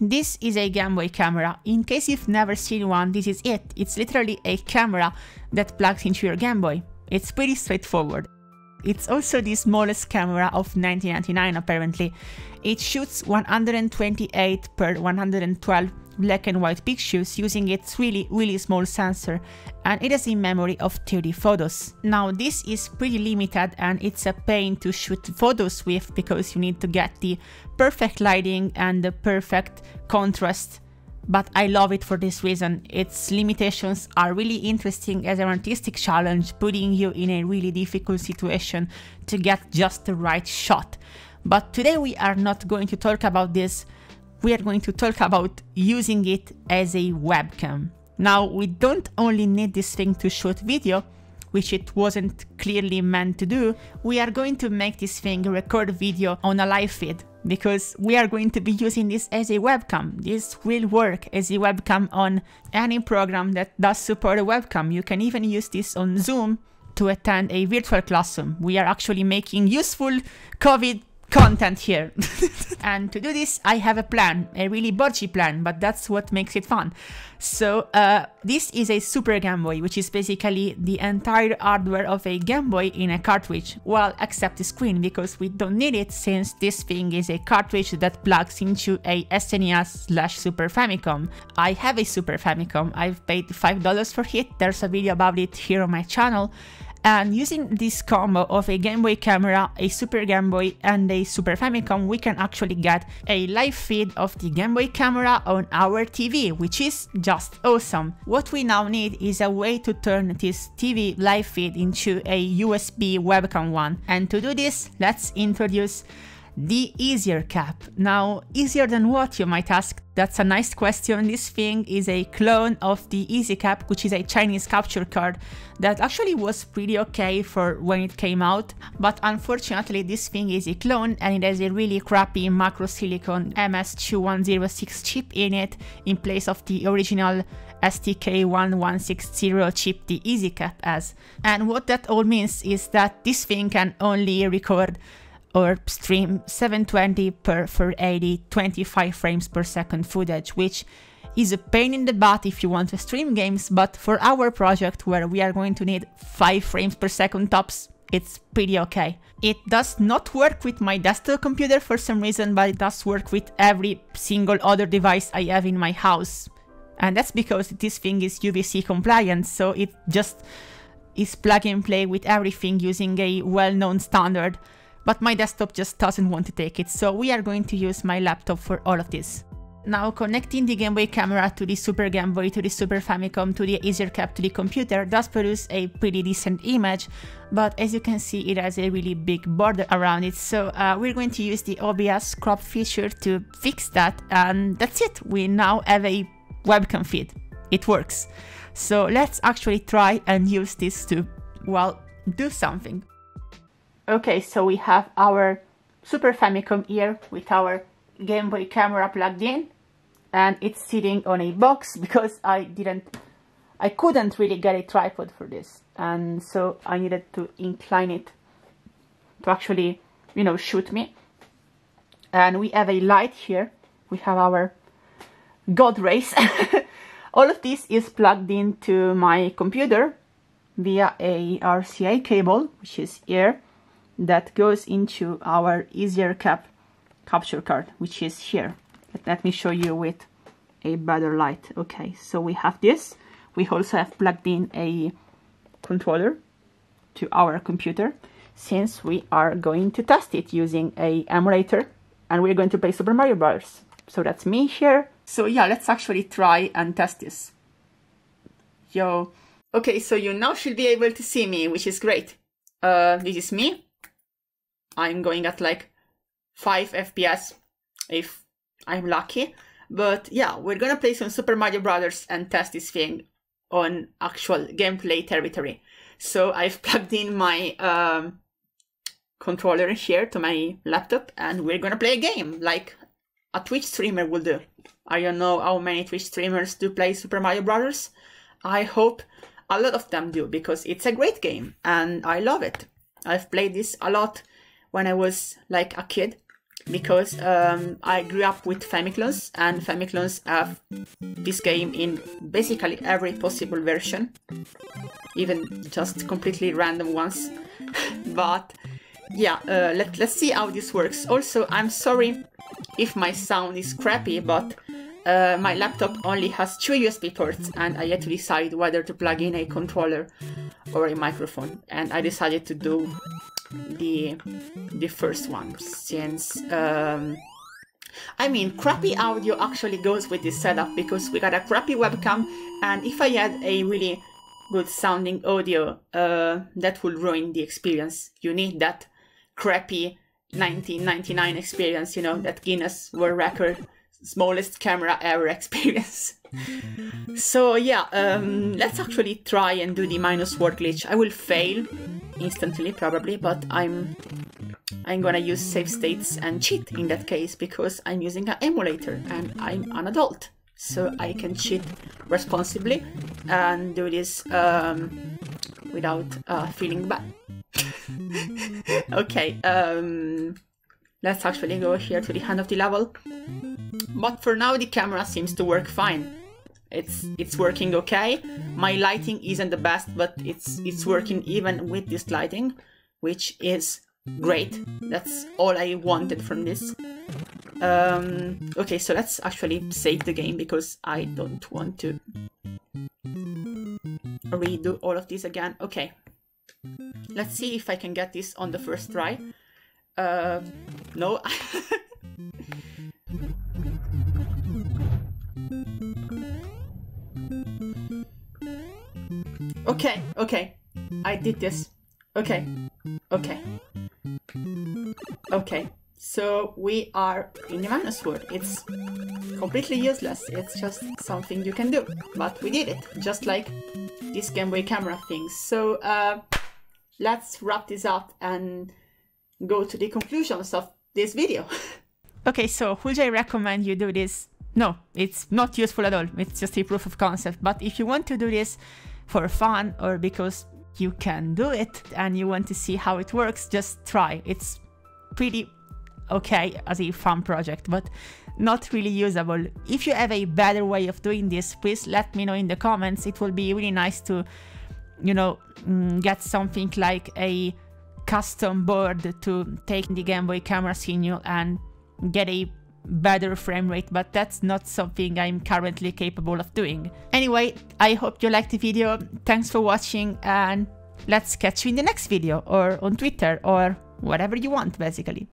This is a Game Boy camera. In case you've never seen one, this is it. It's literally a camera that plugs into your Game Boy. It's pretty straightforward. It's also the smallest camera of 1999 apparently. It shoots 128 per 112 black and white pictures using its really really small sensor and it has a memory of 30 photos. Now this is pretty limited and it's a pain to shoot photos with because you need to get the perfect lighting and the perfect contrast but I love it for this reason. Its limitations are really interesting as an artistic challenge, putting you in a really difficult situation to get just the right shot. But today we are not going to talk about this, we are going to talk about using it as a webcam. Now, we don't only need this thing to shoot video, which it wasn't clearly meant to do, we are going to make this thing record video on a live feed because we are going to be using this as a webcam. This will work as a webcam on any program that does support a webcam. You can even use this on Zoom to attend a virtual classroom. We are actually making useful COVID content here. and to do this, I have a plan, a really bodgy plan, but that's what makes it fun. So uh, this is a Super Game Boy, which is basically the entire hardware of a Game Boy in a cartridge. Well, except the screen, because we don't need it since this thing is a cartridge that plugs into a SNES slash Super Famicom. I have a Super Famicom, I've paid $5 for it, there's a video about it here on my channel. And using this combo of a Game Boy camera, a Super Game Boy and a Super Famicom, we can actually get a live feed of the Game Boy camera on our TV, which is just awesome. What we now need is a way to turn this TV live feed into a USB webcam one. And to do this, let's introduce the easier cap. Now, easier than what you might ask? That's a nice question. This thing is a clone of the EasyCap, which is a Chinese capture card that actually was pretty okay for when it came out, but unfortunately this thing is a clone and it has a really crappy MacroSilicon MS2106 chip in it in place of the original STK1160 chip the EasyCap has. And what that all means is that this thing can only record or stream 720 per 480 25 frames per second footage, which is a pain in the butt if you want to stream games, but for our project where we are going to need 5 frames per second tops, it's pretty okay. It does not work with my desktop computer for some reason, but it does work with every single other device I have in my house. And that's because this thing is UVC compliant, so it just is plug and play with everything using a well-known standard but my desktop just doesn't want to take it, so we are going to use my laptop for all of this. Now connecting the Game Boy camera to the Super Game Boy to the Super Famicom to the Easier to the computer does produce a pretty decent image, but as you can see it has a really big border around it, so uh, we're going to use the OBS crop feature to fix that, and that's it, we now have a webcam feed. It works. So let's actually try and use this to, well, do something. Okay, so we have our Super Famicom here with our Game Boy camera plugged in and it's sitting on a box because I didn't, I couldn't really get a tripod for this and so I needed to incline it to actually, you know, shoot me. And we have a light here, we have our God rays. All of this is plugged into my computer via a RCA cable, which is here that goes into our easier cap capture card which is here let me show you with a better light okay so we have this we also have plugged in a controller to our computer since we are going to test it using a emulator and we're going to play Super Mario Bros. So that's me here. So yeah, let's actually try and test this. Yo. Okay, so you now should be able to see me, which is great. Uh, this is me. I'm going at like 5 FPS if I'm lucky. But yeah, we're gonna play some Super Mario Brothers and test this thing on actual gameplay territory. So I've plugged in my um, controller here to my laptop and we're gonna play a game like a Twitch streamer will do. I don't know how many Twitch streamers do play Super Mario Brothers. I hope a lot of them do because it's a great game and I love it. I've played this a lot when I was like a kid because um, I grew up with Famiclones and Famiclones have this game in basically every possible version, even just completely random ones. but yeah, uh, let, let's see how this works. Also, I'm sorry if my sound is crappy, but uh, my laptop only has two USB ports and I had to decide whether to plug in a controller or a microphone and I decided to do the the first one since um, I mean crappy audio actually goes with this setup because we got a crappy webcam and if I had a really good sounding audio uh, that would ruin the experience. You need that crappy 1999 experience you know that Guinness World Record smallest camera ever experience so yeah um, let's actually try and do the minus world glitch I will fail instantly probably, but I'm I'm gonna use save states and cheat in that case because I'm using an emulator and I'm an adult. So I can cheat responsibly and do this um, without uh, feeling bad. okay, um, let's actually go here to the end of the level. But for now the camera seems to work fine. It's it's working okay. My lighting isn't the best, but it's it's working even with this lighting, which is great. That's all I wanted from this. Um, okay, so let's actually save the game because I don't want to redo all of this again. Okay, let's see if I can get this on the first try. Uh, no. Okay, okay. I did this. Okay. Okay. Okay. So we are in the minus world. It's completely useless. It's just something you can do. But we did it, just like this Game Boy camera thing. So uh, let's wrap this up and go to the conclusions of this video. okay, so would I recommend you do this? No, it's not useful at all. It's just a proof of concept. But if you want to do this, for fun or because you can do it and you want to see how it works, just try. It's pretty okay as a fun project, but not really usable. If you have a better way of doing this, please let me know in the comments. It will be really nice to, you know, mm, get something like a custom board to take the Game Boy camera signal and get a better frame rate, but that's not something I'm currently capable of doing. Anyway, I hope you liked the video, thanks for watching, and let's catch you in the next video, or on Twitter, or whatever you want, basically.